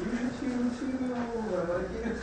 우리 친구 친구가 이렇게